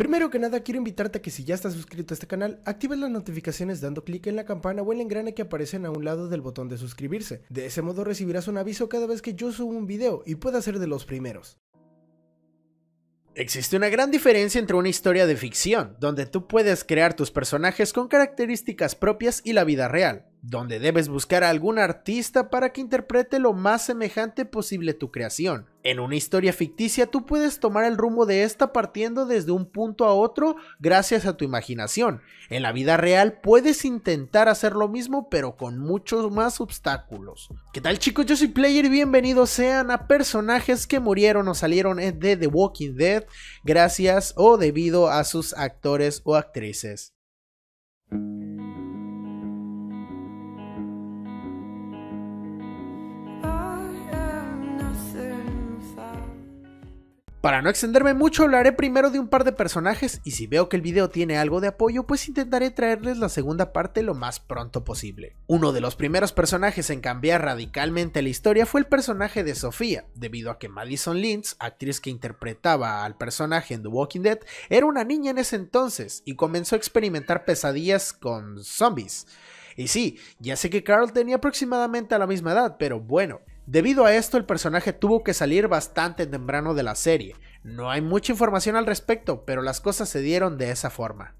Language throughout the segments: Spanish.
Primero que nada quiero invitarte a que si ya estás suscrito a este canal, actives las notificaciones dando clic en la campana o el engrane que aparecen a un lado del botón de suscribirse. De ese modo recibirás un aviso cada vez que yo subo un video y puedas ser de los primeros. Existe una gran diferencia entre una historia de ficción, donde tú puedes crear tus personajes con características propias y la vida real, donde debes buscar a algún artista para que interprete lo más semejante posible tu creación. En una historia ficticia tú puedes tomar el rumbo de esta partiendo desde un punto a otro gracias a tu imaginación. En la vida real puedes intentar hacer lo mismo pero con muchos más obstáculos. ¿Qué tal chicos? Yo soy Player y bienvenidos sean a personajes que murieron o salieron de The Walking Dead gracias o debido a sus actores o actrices. Para no extenderme mucho, hablaré primero de un par de personajes y si veo que el video tiene algo de apoyo, pues intentaré traerles la segunda parte lo más pronto posible. Uno de los primeros personajes en cambiar radicalmente la historia fue el personaje de Sofía, debido a que Madison Lynch, actriz que interpretaba al personaje en The Walking Dead, era una niña en ese entonces y comenzó a experimentar pesadillas con zombies. Y sí, ya sé que Carl tenía aproximadamente a la misma edad, pero bueno, Debido a esto, el personaje tuvo que salir bastante temprano de la serie. No hay mucha información al respecto, pero las cosas se dieron de esa forma.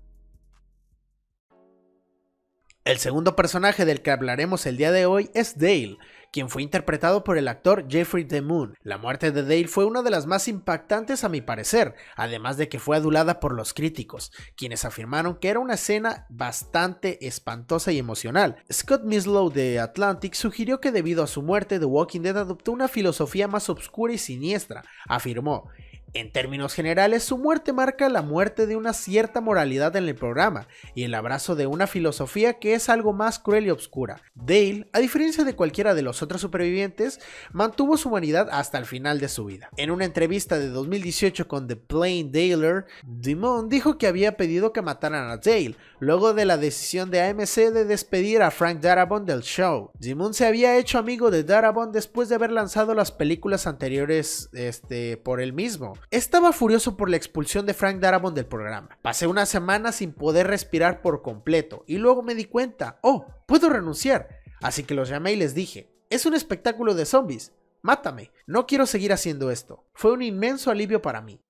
El segundo personaje del que hablaremos el día de hoy es Dale, quien fue interpretado por el actor Jeffrey DeMoon. La muerte de Dale fue una de las más impactantes a mi parecer, además de que fue adulada por los críticos, quienes afirmaron que era una escena bastante espantosa y emocional. Scott Mislow de Atlantic sugirió que debido a su muerte The Walking Dead adoptó una filosofía más oscura y siniestra, afirmó, en términos generales, su muerte marca la muerte de una cierta moralidad en el programa y el abrazo de una filosofía que es algo más cruel y oscura. Dale, a diferencia de cualquiera de los otros supervivientes, mantuvo su humanidad hasta el final de su vida. En una entrevista de 2018 con The Plain Daler, Dimon dijo que había pedido que mataran a Dale, luego de la decisión de AMC de despedir a Frank Darabont del show. Dimon se había hecho amigo de Darabont después de haber lanzado las películas anteriores este, por él mismo. Estaba furioso por la expulsión de Frank Darabont del programa. Pasé una semana sin poder respirar por completo y luego me di cuenta, oh, puedo renunciar. Así que los llamé y les dije, es un espectáculo de zombies, mátame, no quiero seguir haciendo esto. Fue un inmenso alivio para mí.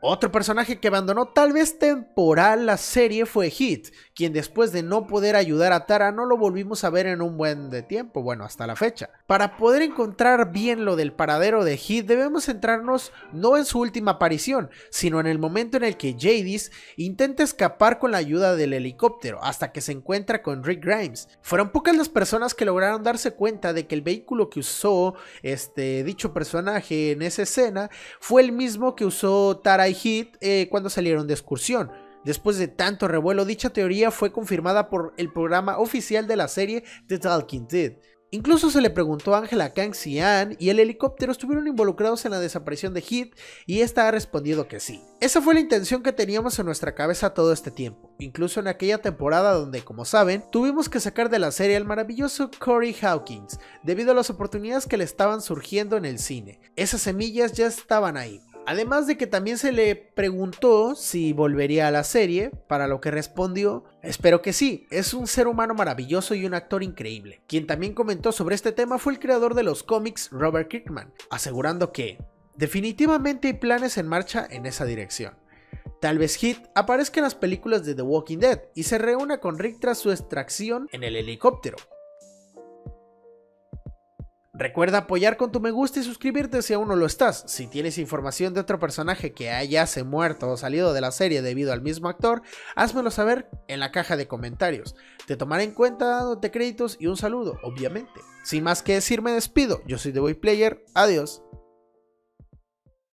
Otro personaje que abandonó tal vez temporal la serie fue Hit, quien después de no poder ayudar a Tara no lo volvimos a ver en un buen de tiempo, bueno, hasta la fecha. Para poder encontrar bien lo del paradero de Hit debemos centrarnos no en su última aparición, sino en el momento en el que Jadis intenta escapar con la ayuda del helicóptero hasta que se encuentra con Rick Grimes. Fueron pocas las personas que lograron darse cuenta de que el vehículo que usó este dicho personaje en esa escena fue el mismo que usó Tara Hit eh, cuando salieron de excursión. Después de tanto revuelo, dicha teoría fue confirmada por el programa oficial de la serie The Talking Dead. Incluso se le preguntó a Angela Kang si Ann y el helicóptero estuvieron involucrados en la desaparición de Hit y esta ha respondido que sí. Esa fue la intención que teníamos en nuestra cabeza todo este tiempo, incluso en aquella temporada donde, como saben, tuvimos que sacar de la serie al maravilloso Corey Hawkins debido a las oportunidades que le estaban surgiendo en el cine. Esas semillas ya estaban ahí, Además de que también se le preguntó si volvería a la serie, para lo que respondió, espero que sí, es un ser humano maravilloso y un actor increíble. Quien también comentó sobre este tema fue el creador de los cómics, Robert Kirkman, asegurando que definitivamente hay planes en marcha en esa dirección. Tal vez Hit aparezca en las películas de The Walking Dead y se reúna con Rick tras su extracción en el helicóptero, Recuerda apoyar con tu me gusta y suscribirte si aún no lo estás. Si tienes información de otro personaje que haya se muerto o salido de la serie debido al mismo actor, házmelo saber en la caja de comentarios. Te tomaré en cuenta dándote créditos y un saludo, obviamente. Sin más que decir, me despido. Yo soy The Boy Player. Adiós.